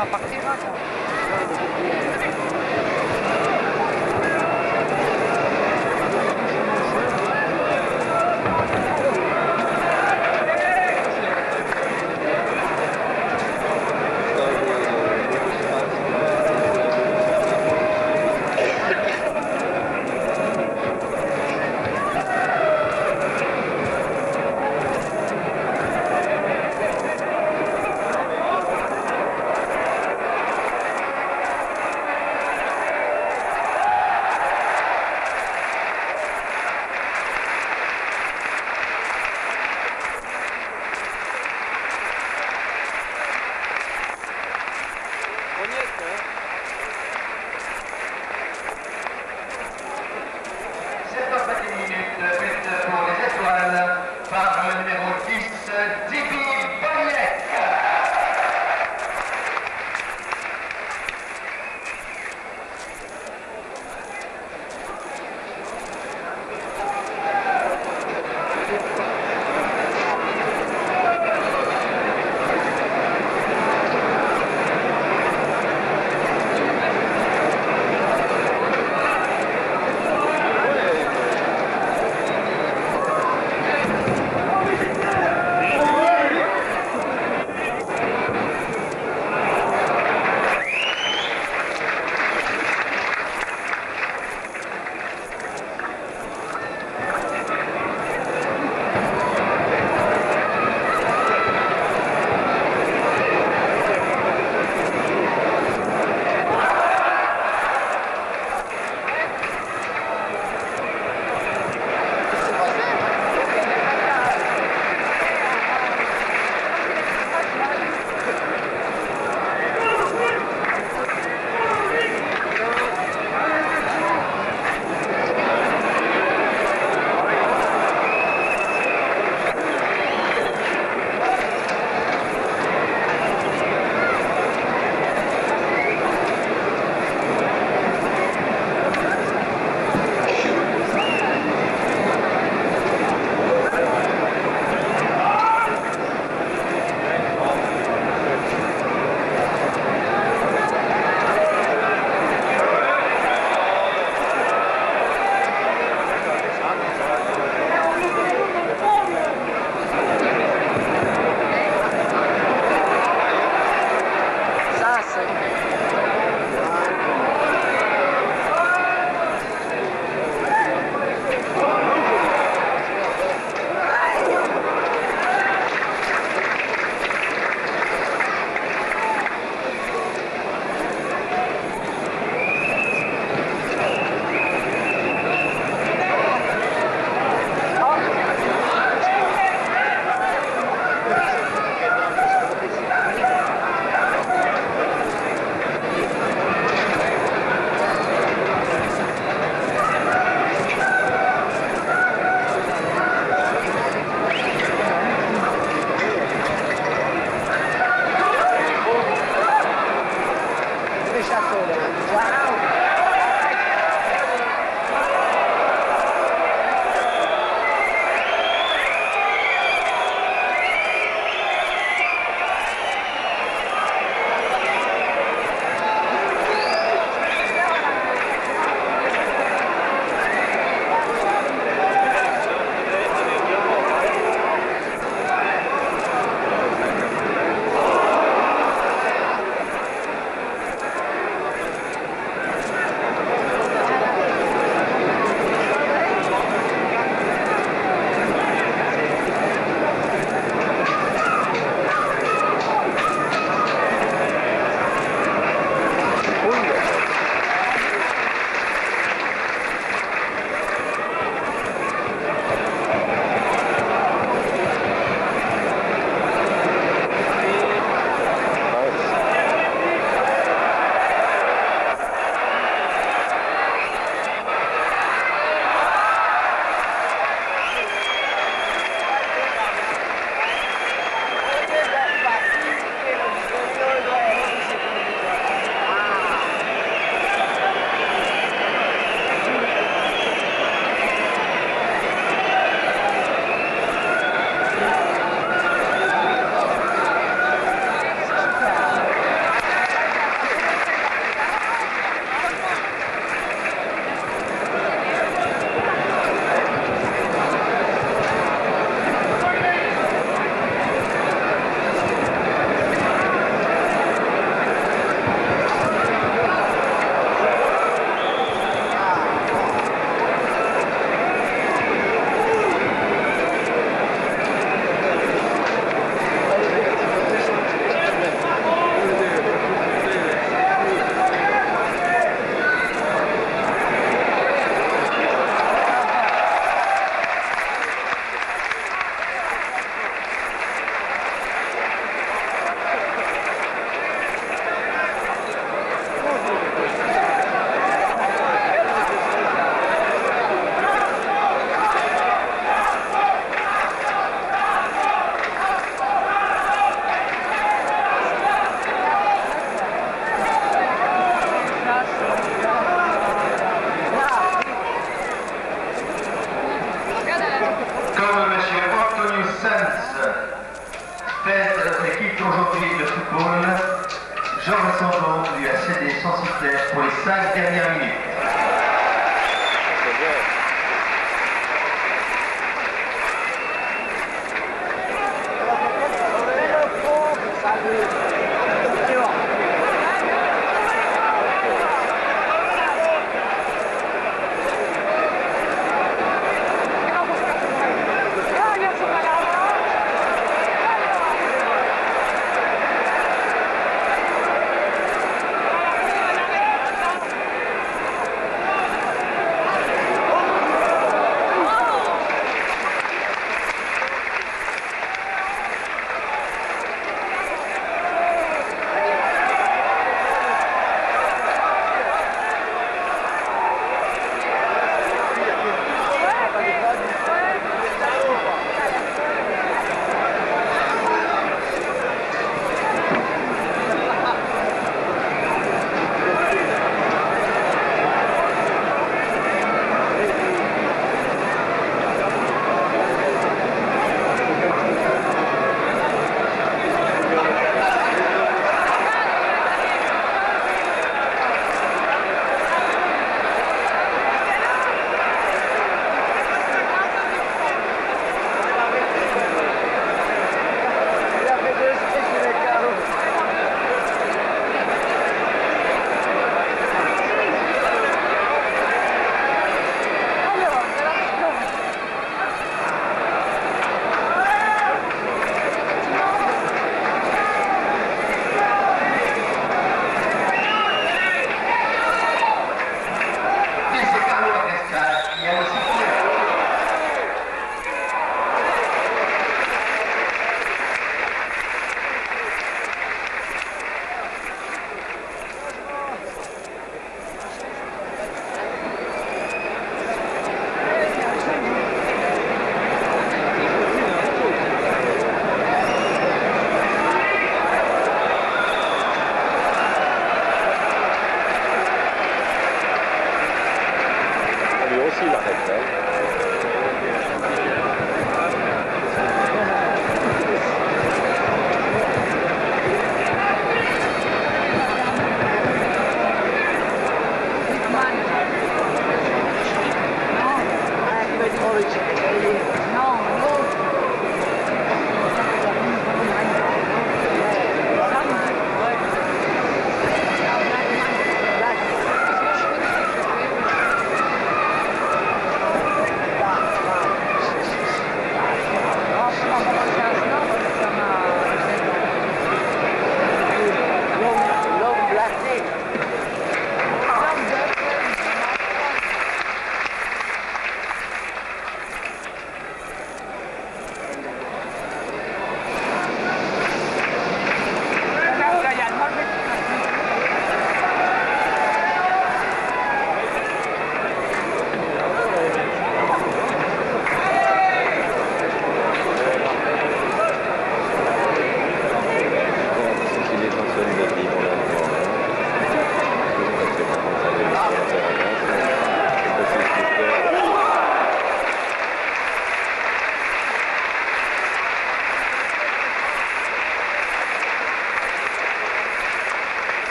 아, 막긴 하죠.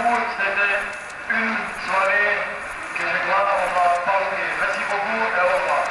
c'était une soirée que je crois on m'a pas. Merci beaucoup et au revoir.